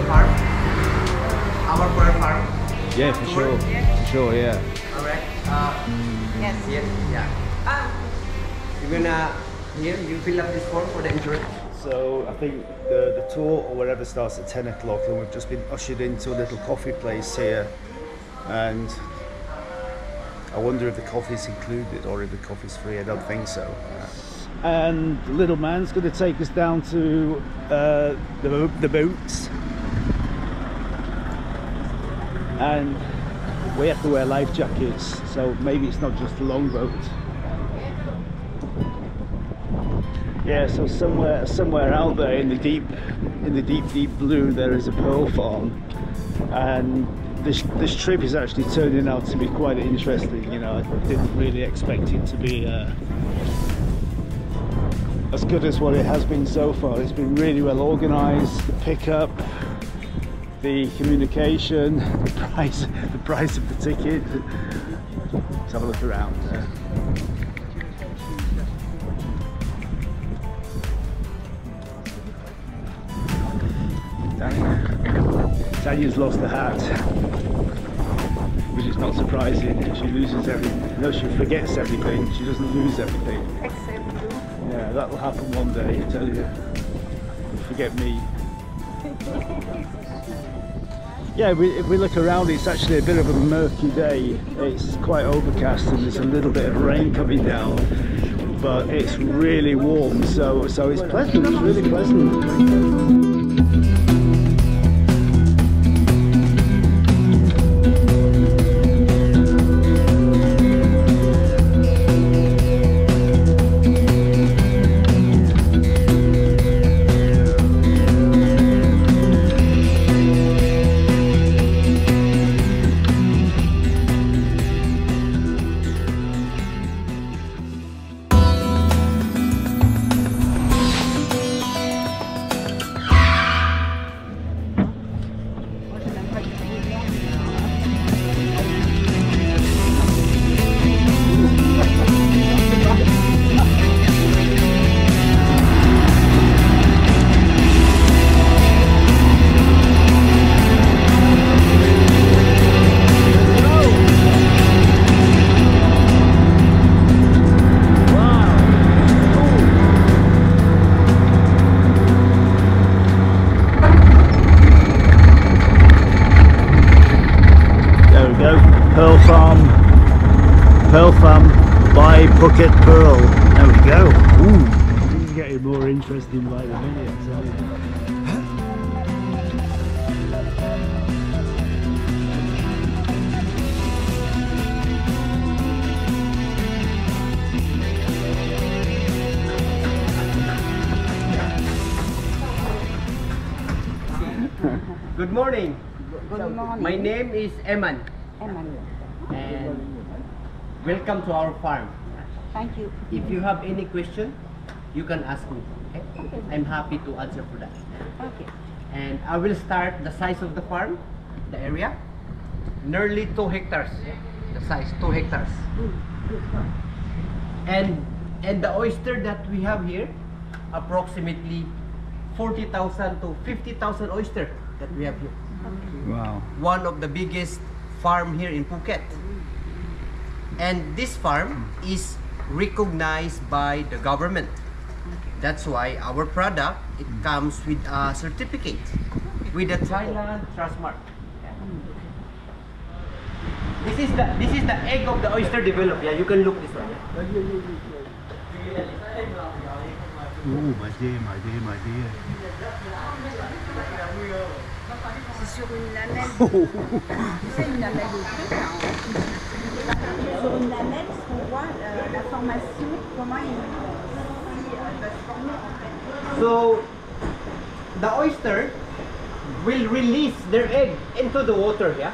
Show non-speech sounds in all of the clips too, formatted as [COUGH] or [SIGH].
farm? Yeah, for sure. For sure, yeah. Alright. Uh, Yes. yes, yeah. Ah, You're gonna, here, you fill up this form for the insurance. So I think the, the tour or whatever starts at 10 o'clock and we've just been ushered into a little coffee place here and I wonder if the coffee's included or if the coffee's free. I don't think so. And the little man's going to take us down to uh, the, bo- the boats and we have to wear life jackets so maybe it's not just a longboat. Yeah, so somewhere somewhere out there in the deep in the deep deep blue there is a pearl farm and this this trip is actually turning out to be quite interesting, you know, I didn't really expect it to be uh, as good as what it has been so far. It's been really well organised, the pickup, the communication, the price the price of the ticket. Let's have a look around there. Tanya. Tanya's lost the hat, which is not surprising. She loses everything. No, she forgets everything. She doesn't lose everything. except you. Yeah, that'll happen one day. I tell you. Forget me. [LAUGHS] Yeah, we, if we look around, it's actually a bit of a murky day. It's quite overcast and there's a little bit of rain coming down, but it's really warm, so so it's pleasant. It's really pleasant. Good morning. Good morning. My name is Eman Emmanuel. and welcome to our farm. Thank you. If you have any question, you can ask me. Okay? I'm happy to answer for that. Okay. And I will start the size of the farm, the area, nearly two hectares. The size, two hectares. And and the oyster that we have here, approximately 40,000 to 50,000 oyster that we have here. Wow. One of the biggest farm here in Phuket. And this farm is recognized by the government. That's why our product it mm. comes with a certificate with the Thailand Trustmark. This is the this is the egg of the oyster developed. Yeah, you can look this one. Oh, my dear, my dear, my dear. C'est sur une lamelle. [LAUGHS] C'est une lamelle de truc, hein. Sur une lamelle, ce qu'on voit, euh, la formation, comment il euh, va se former en fait. So the oyster will release their egg into the water, yeah?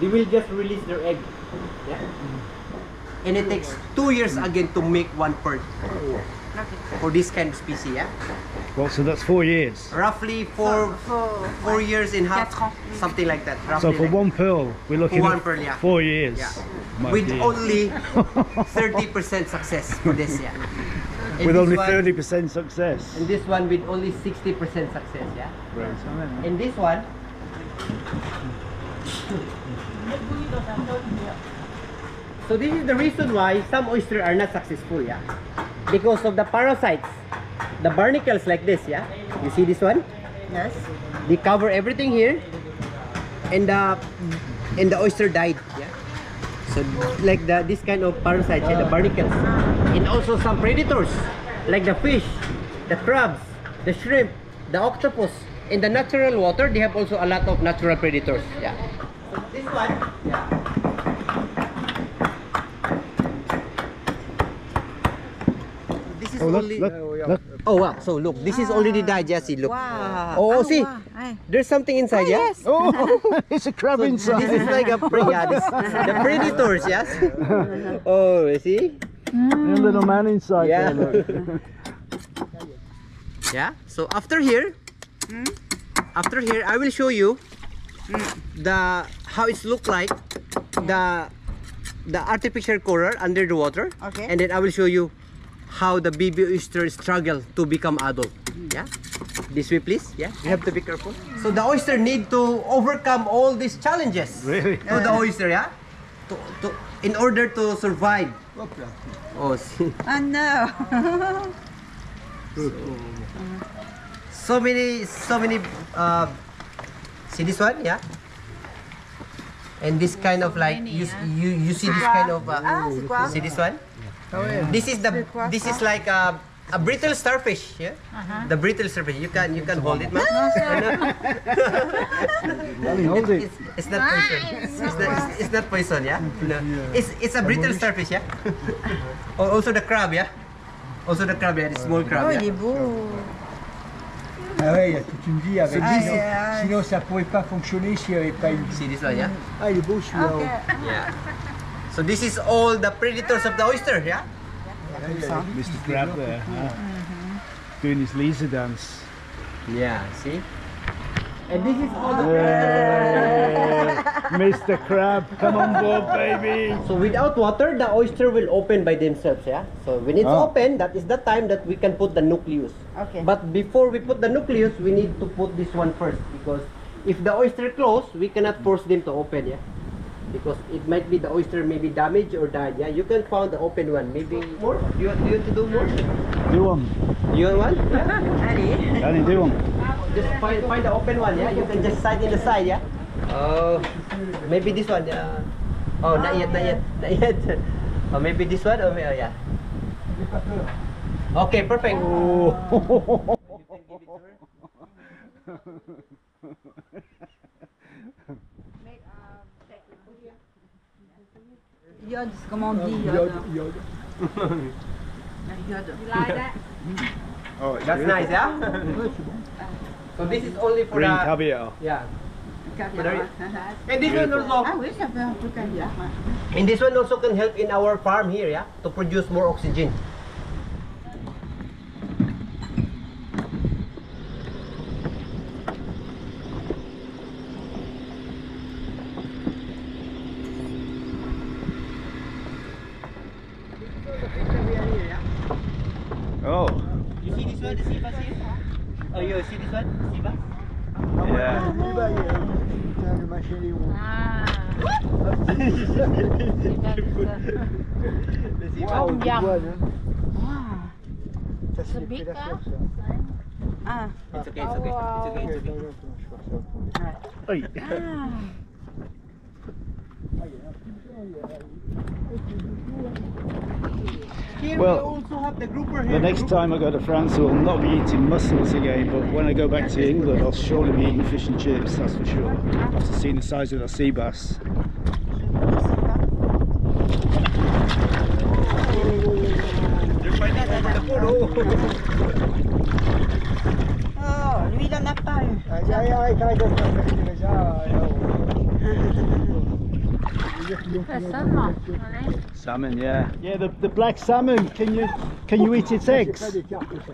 They will just release their egg. Yeah? And it takes two years again to make one pearl for this kind of species, yeah? Well, so that's four years. Roughly four four years and half, something like that. So for like one pearl, we're looking one at pearl, yeah. four years. Yeah. With dear. only [LAUGHS] 30% success for this, yeah. [LAUGHS] And With only 30% success. And this one with only 60% success, yeah. Right. And this one, So this is the reason why some oysters are not successful, yeah? Because of the parasites, the barnacles like this, yeah? You see this one? Yes. They cover everything here, and the and the oyster died, yeah? So like the this kind of parasites, yeah, the barnacles, and also some predators like the fish, the crabs, the shrimp, the octopus. In the natural water, they have also a lot of natural predators, yeah. So this one, yeah. This is Oh, look, only. look, uh, look. Oh wow! So look, this is already ah. digested. Look. Wow. Oh, Ah, see, wow. There's something inside, ah, yeah. yes. Oh, [LAUGHS] [LAUGHS] it's a crab So inside. This is like a pre- yeah, this, [LAUGHS] the predators, yes. Oh, you see? a little mm. man inside Yeah. there. Yeah. So after here, hmm? after here, I will show you the how it's look like the the artificial coral under the water. Okay. And then I will show you how the baby oyster struggle to become adult. Yeah. This way, please. Yeah. You have to be careful. So the oyster need to overcome all these challenges. Really? To the oyster, yeah. To, to in order to survive. Oh, [LAUGHS] see. Oh no. so many so many uh see this one yeah and this kind of like you you you see this kind of uh, Ah, see this one this is the this is like a a brittle starfish yeah? The brittle starfish. You can you can hold it man Danny, [LAUGHS] hold it. it's, it's not poison. It's not, it's, it's not poison yeah? No. it's it's a brittle starfish yeah? [LAUGHS] Oh, also the crab yeah? Also the crab yeah the small crab Oh, yeah? Il est beau. Ah ouais, il y a toute une vie avec. Ah, sinon, c'est- sinon, ça pourrait pas fonctionner s'il n'y avait pas une vie. see this one yeah. Ah, il est beau celui-là. Ok. Yeah. So this is all the predators of the oyster, yeah? Mr. Crab there. huh? Doing his laser dance. Yeah, see? And this is all the Yeah, Mr. Crab, come on board, baby. So without water, the oyster will open by themselves, yeah? So when it's Oh. open, that is the time that we can put the nucleus. Okay. But before we put the nucleus, we need to put this one first because if the oyster close, we cannot force them to open, yeah? Because it might be the oyster may be damaged or died, yeah? You can find the open one. Maybe more? Do you, do you want to do more? Do one. You want one? Yeah. Allez. Danny, do one. Just find, find the open one, yeah? You can just side in the side, yeah? Oh, maybe this one, yeah. Oh, not yet, not yet, not yet. [LAUGHS] Oh, maybe this one, or may- oh, yeah. Okay, perfect. [LAUGHS] [LAUGHS] Iode, c'est comment on dit Iode, iode? iode. Iode. Oh, That's beautiful. nice, yeah? So this is only for Green the... caviar. Yeah. Caviar. Uh-huh. And this one also, oui, ça fait un caviar. and this one also can help in our farm here, yeah? To produce more oxygen. Oh, You see this one, the sea bass here? Oh, you see this one, the sea bass? yeah. Là-bas, il y a putain, le machin, il est où The sea bass. Waouh, du Yum. poil, hein. Wow. Ça, big. Ah. It's okay, it's okay. It's okay, it's Ok, okay. attends, attends, je vais faire ça. Hey. Ah. Here Well, we also have the. The next time I go to France, I will not be eating mussels again, but when I go back to England, I'll surely be eating fish and chips, that's for sure. After seeing the size of that sea bass. Oh, lui, il en a pas eu. Aïe, aïe, aïe, arrête de faire ça, déjà, là-haut. Seulement. Salmon, yeah. Yeah, the, the black salmon, can you can you eat its eggs? des carpes, ça.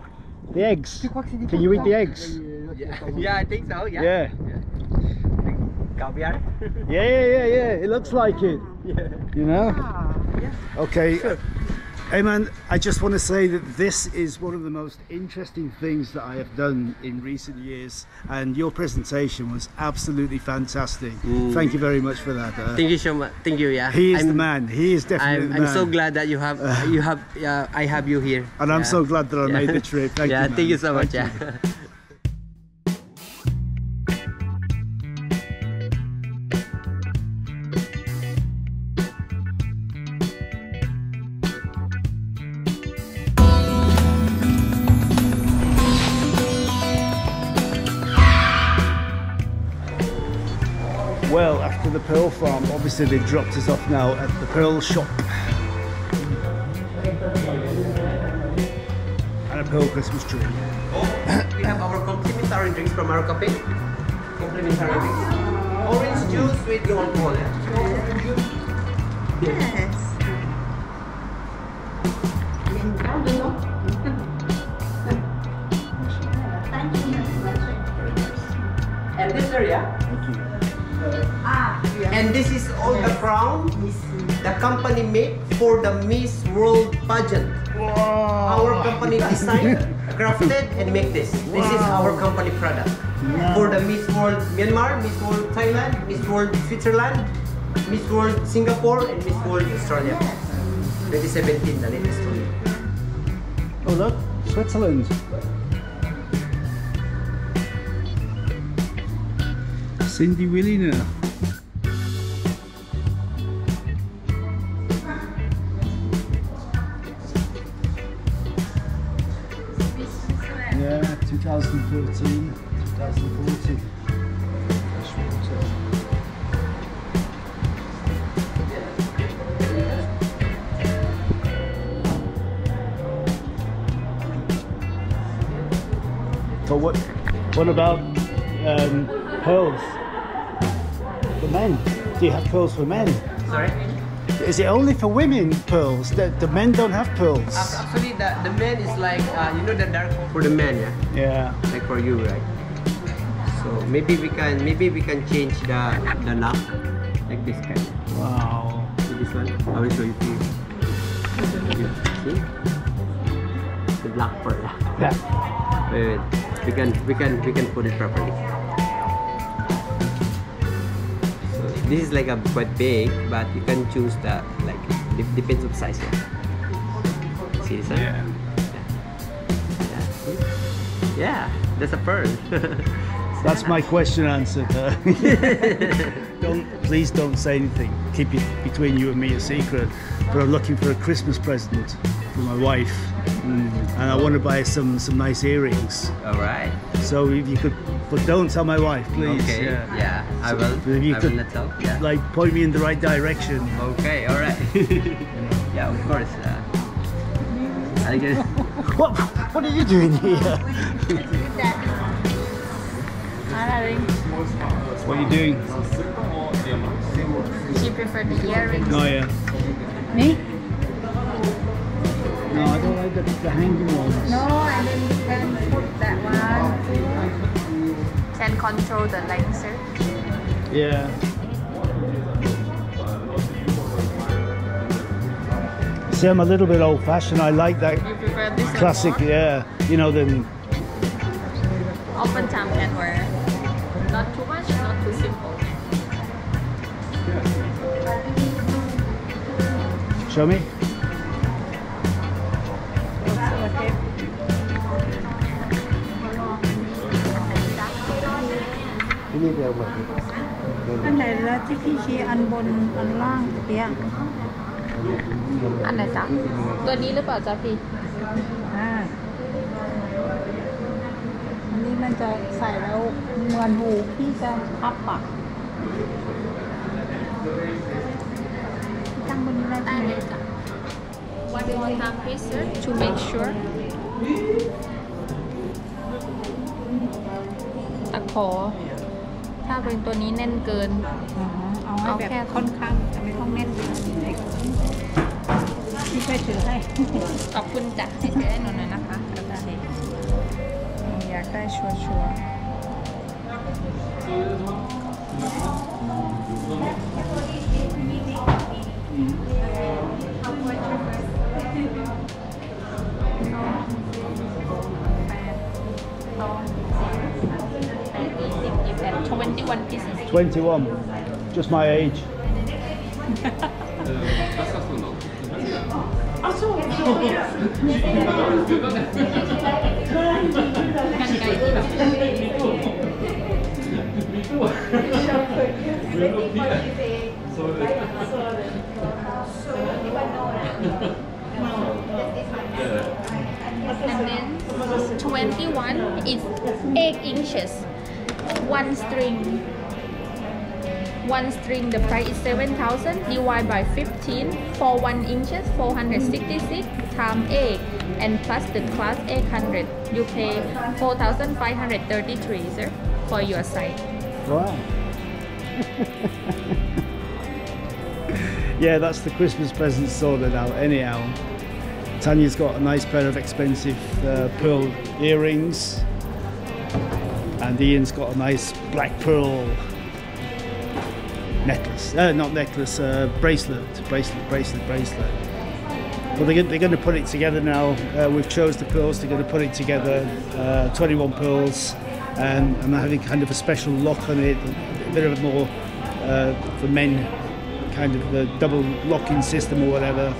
The eggs? Tu crois que c'est des Can you eat the eggs? Oui, l'autre, il a pas Yeah, I think so. Yeah. Yeah. Caviar. Yeah, yeah, yeah, yeah. It looks like it. [LAUGHS] yeah. You know? Ah. Okay. Hey man, I just want to say that this is one of the most interesting things that I have done in recent years, and your presentation was absolutely fantastic. Thank you very much for that. Uh, Thank you so much. Thank you. Yeah. he is I'm, the man. He is definitely I'm, the I'm so glad that you have you have uh, I have you here. And I'm so glad that I Yeah. made the trip. [LAUGHS] Thank yeah, you. thank you so much. Thank yeah. [LAUGHS] Pearl Farm, obviously they've dropped us off now at the Pearl Shop. And a Pearl Christmas tree. Oh, we have our complimentary drinks from our cafe. Complimentary drinks. Orange juice with your alcohol. Yes. Il y company made for the Miss World pageant. Our company designed, crafted, and make this. This is our company product for the Miss World Myanmar, Miss World Thailand, Miss World Switzerland, Miss World Singapore, and Miss World Australia. 2017, the latest one. Oh look, Switzerland. Cindy Williner. 2013, 2014. But what, what about um, pearls? For men? Do you have pearls for men? Sorry? Is it only for women pearls? That the men don't have pearls. Actually, the, the man is like, uh, you know the dark for the men, yeah? Yeah. like for you, right? So maybe we can maybe we can change the the knob like this kind. Wow. See this one? I will show you to you. You See? The black pearl. Yeah. Wait, wait. We can we can we can put it properly. This is like a quite big, but you can choose the like it depends on size. Yeah. See this one? Yeah. Yeah. Yeah. That's a pearl. [LAUGHS] That's my question answered. [LAUGHS] don't please don't say anything. Keep it between you and me a secret. But I'm looking for a Christmas present for my wife, mm. and I want to buy some some nice earrings. All right. So if you could, but don't tell my wife, please. Okay. Yeah. Yeah, I will. If you I could, will not tell. Yeah. like point me in the right direction. okay. All right. [LAUGHS] yeah, of course. Uh, I guess. [LAUGHS] What What are you doing here? What are you doing? She preferred the earrings. Oh yeah. Me? No, I don't like the, the hanging ones. No, and then you can put that one. Can control the length, sir. Yeah. See, I'm a little bit old-fashioned. I like that You prefer this classic. Yeah. You know, then Open time can wear. Not too much, not too simple. show me. Cái này là cái khi chị ăn bồn ăn lang kìa. อันล่างเนี้ยอันไหนจ๊ะตัวนี้หรือเปล่าจ๊ะพี่อ่าอันนี้มันจะใส่แล้วเหมือนหูพี่จะพับปากตั้งบนนี้ได้ได้ไหมเลยจ้ะ One more time please sir to make sure ตะขอ ถ้าเป็นตัวนี้แน่นเกิน เอาแบบค่อนข้างจะไม่ต้องแน่นเลยพี่ช่วยถือให้ ขอบคุณจ้ะที่ช่วยให้นูหน่อยนะคะอยากได้ชัวชัวแปดสอง 21. pieces. 21. Just my age. [LAUGHS] [LAUGHS] [LAUGHS] And then 21 is 8 inches. One string. One string, the price is 7,000 divided by 15 for 1 inches 466 times 8 and plus the class 800 you pay 4,533 sir for your side. Wow. yeah, that's the Christmas present sorted out. Anyhow, Tanya's got a nice pair of expensive uh, pearl earrings, and Ian's got a nice black pearl necklace. Uh, not necklace, uh, bracelet, bracelet, bracelet, bracelet. But they're, they're going to put it together now. Uh, we've chose the pearls. They're going to put it together. Uh, 21 pearls, and I'm having kind of a special lock on it, a bit of a more uh, for men, kind of a double locking system or whatever.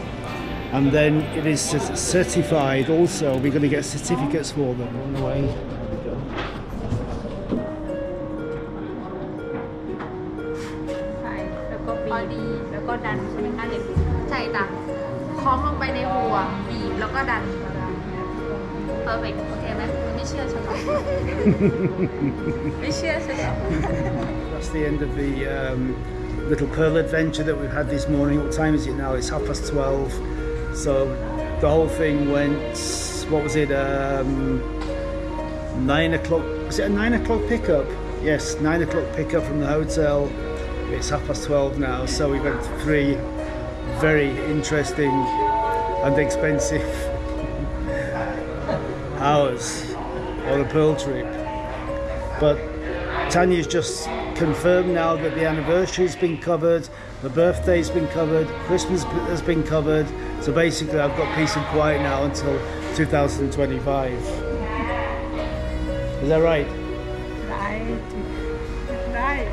And then it is certified. Also, we're going to get certificates for them on the way. ก็[LAUGHS] ดัน perfect โอเคไหมไม่เชื่อฉันหรอก ไม่เชื่อฉันหรอก That's the end of the um, little pearl adventure that we've had this morning. What time is it now? It's half past 12. So the whole thing went, what was it, um, 9 o'clock? Was it a 9 o'clock pickup? Yes, 9 o'clock pickup from the hotel. It's half past 12 now. So we went three very interesting and expensive hours on a pearl trip. But Tanya's just confirmed now that the anniversary's been covered, the birthday's been covered, Christmas has been covered. So basically, I've got peace and quiet now until 2025. Is that right? Right. [LAUGHS] Right.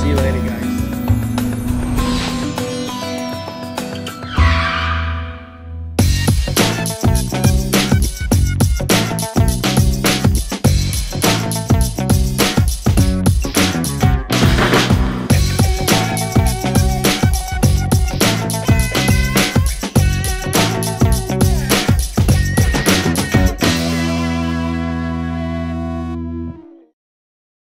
See you later, guys.